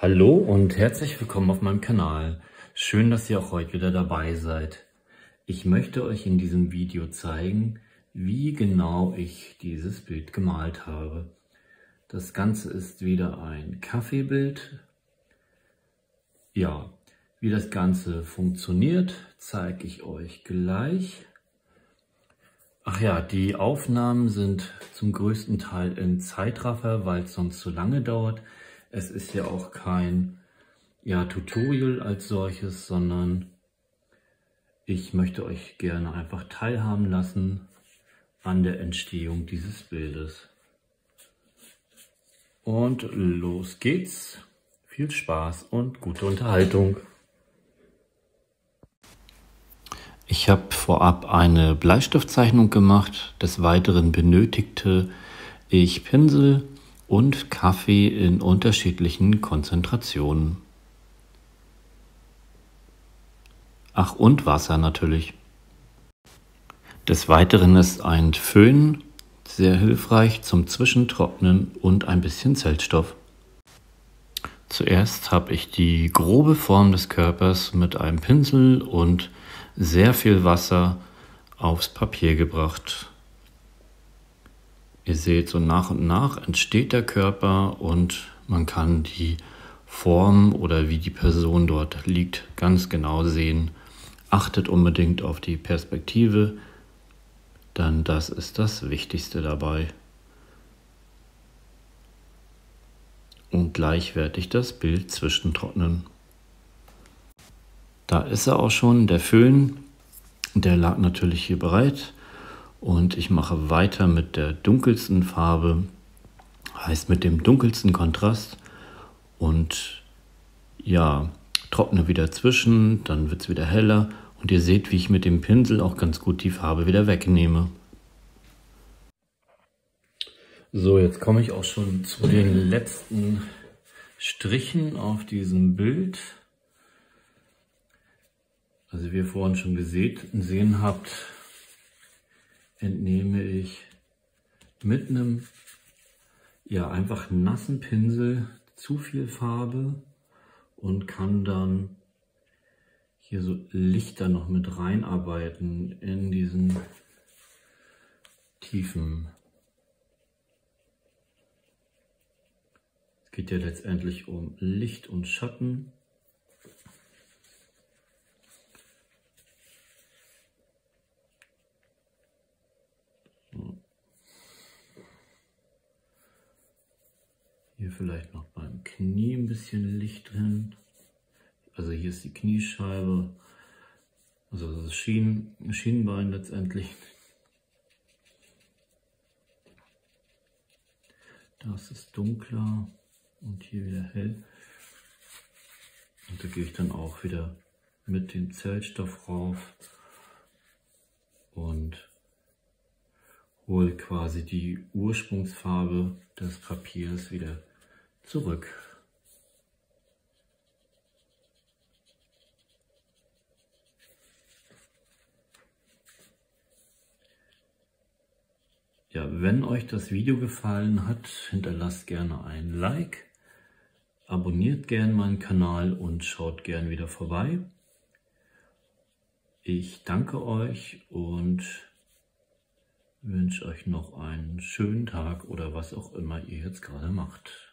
Hallo und herzlich willkommen auf meinem Kanal. Schön, dass ihr auch heute wieder dabei seid. Ich möchte euch in diesem Video zeigen, wie genau ich dieses Bild gemalt habe. Das Ganze ist wieder ein Kaffeebild. Ja, wie das Ganze funktioniert, zeige ich euch gleich. Ach ja, die Aufnahmen sind zum größten Teil in Zeitraffer, weil es sonst zu lange dauert. Es ist ja auch kein ja, Tutorial als solches, sondern ich möchte euch gerne einfach teilhaben lassen an der Entstehung dieses Bildes. Und los geht's. Viel Spaß und gute Unterhaltung. Ich habe vorab eine Bleistiftzeichnung gemacht. Des Weiteren benötigte ich Pinsel, und Kaffee in unterschiedlichen Konzentrationen. Ach, und Wasser natürlich. Des Weiteren ist ein Föhn sehr hilfreich zum Zwischentrocknen und ein bisschen Zeltstoff. Zuerst habe ich die grobe Form des Körpers mit einem Pinsel und sehr viel Wasser aufs Papier gebracht. Ihr seht, so nach und nach entsteht der Körper und man kann die Form oder wie die Person dort liegt ganz genau sehen. Achtet unbedingt auf die Perspektive, denn das ist das Wichtigste dabei. Und gleich werde ich das Bild zwischentrocknen. Da ist er auch schon, der Föhn. Der lag natürlich hier bereit. Und ich mache weiter mit der dunkelsten Farbe, heißt mit dem dunkelsten Kontrast. Und ja, trockne wieder zwischen, dann wird es wieder heller. Und ihr seht, wie ich mit dem Pinsel auch ganz gut die Farbe wieder wegnehme. So, jetzt komme ich auch schon zu den letzten Strichen auf diesem Bild. Also wie ihr vorhin schon gesehen habt, entnehme ich mit einem ja einfach nassen Pinsel zu viel Farbe und kann dann hier so Lichter noch mit reinarbeiten in diesen Tiefen. Es geht ja letztendlich um Licht und Schatten. Hier vielleicht noch beim Knie ein bisschen Licht drin. Also hier ist die Kniescheibe, also das Schienen, Schienenbein letztendlich. Das ist dunkler und hier wieder hell. Und da gehe ich dann auch wieder mit dem Zellstoff rauf und hole quasi die Ursprungsfarbe des Papiers wieder zurück. Ja, wenn euch das Video gefallen hat, hinterlasst gerne ein Like, abonniert gerne meinen Kanal und schaut gerne wieder vorbei. Ich danke euch und wünsche euch noch einen schönen Tag oder was auch immer ihr jetzt gerade macht.